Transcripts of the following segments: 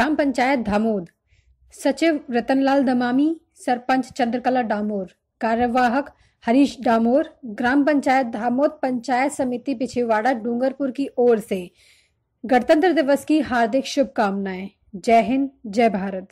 ग्राम पंचायत धामोद। सचिव रतनलाल दमामी सरपंच चंद्रकला डामोर, कार्यवाहक हरीश डामोर, ग्राम पंचायत धामोद पंचायत समिति पिछेवाड़ा डूंगरपुर की ओर से। गणतंत्र दिवस की हार्दिक शुभकामनाएँ। जय हिंद, जय भारत।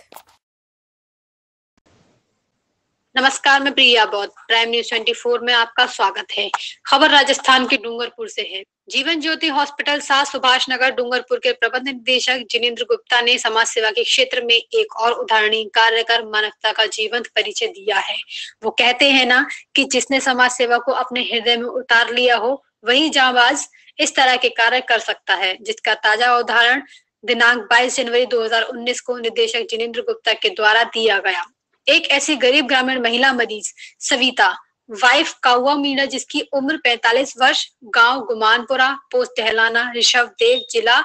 नमस्कार, मैं प्रिया बौद्ध। प्राइम न्यूज़ 24 में आपका स्वागत है। खबर राजस्थान के डूंगरपुर से है। जीवन ज्योति हॉस्पिटल सात सुभाष नगर डूंगरपुर के प्रबंध निदेशक जिनेन्द्र गुप्ता ने समाज सेवा के क्षेत्र में एक और उदाहरणीय कार्य कर मानवता का जीवंत परिचय दिया है। वो कहते हैं ना कि जिसने समाज सेवा को अपने हृदय में उतार लिया हो, वही जाबाज इस तरह के कार्य कर सकता है, जिसका ताज़ा उदाहरण दिनांक 22 जनवरी 2019 को निदेशक जिनेन्द्र गुप्ता के द्वारा दिया गया। एक ऐसी गरीब ग्रामीण महिला मरीज़, सविता वाइफ काउआ मीणा, जिसकी उम्र 45 वर्ष, गाँव गुमानपुरा, पोस्ट टहलाना, ऋषभ देव, जिला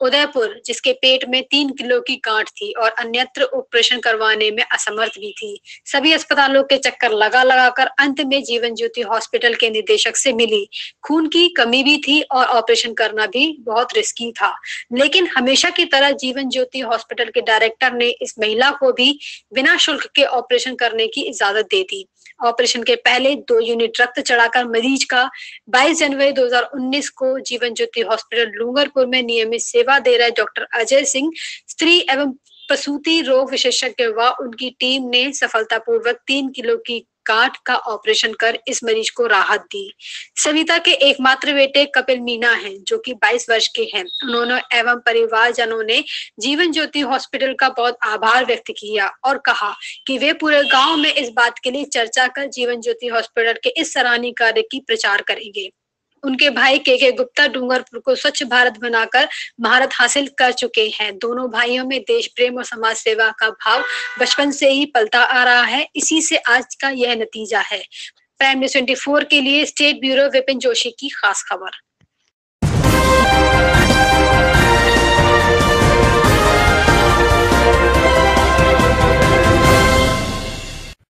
उदयपुर, जिसके पेट में तीन किलो की गांठ थी और अन्यत्र ऑपरेशन करवाने में असमर्थ भी थी। सभी अस्पतालों के चक्कर लगा लगाकर अंत में जीवन ज्योति हॉस्पिटल के निदेशक से मिली। खून की कमी भी थी और ऑपरेशन करना भी बहुत रिस्की था। लेकिन हमेशा की तरह जीवन ज्योति हॉस्पिटल के डायरेक्टर ने इस महिला को भी बिना शुल्क के ऑपरेशन करने की इजाज़त दे दी। ऑपरेशन के पहले दो यूनिट रक्त चढ़ाकर मरीज़ का 22 जनवरी 2019 को जीवन ज्योति हॉस्पिटल डूंगरपुर में नियमित सेवा दे रहे डॉक्टर अजय सिंह। स्त्री एवं प्रसूति रोग विशेषज्ञ व उनकी टीम ने सफलतापूर्वक तीन किलो की काट का ऑपरेशन कर इस मरीज़ को राहत दी। सविता के एकमात्र बेटे कपिल मीना हैं, जो कि 22 वर्ष के हैं। उन्होंने एवं परिवारजनों ने जीवन ज्योति हॉस्पिटल का बहुत आभार व्यक्त किया और कहा कि वे पूरे गाँव में इस बात के लिए चर्चा कर जीवन ज्योति हॉस्पिटल के इस सराहनीय कार्य की प्रचार करेंगे। उनके भाई के के गुप्ता डूंगरपुर को स्वच्छ भारत बनाकर महारत हासिल कर चुके हैं। दोनों भाइयों में देश प्रेम और समाज सेवा का भाव बचपन से ही पलता आ रहा है। इसी से आज का यह नतीजा है। प्राइम न्यूज़ ट्वेंटी के लिए स्टेट ब्यूरो विपिन जोशी की खास खबर।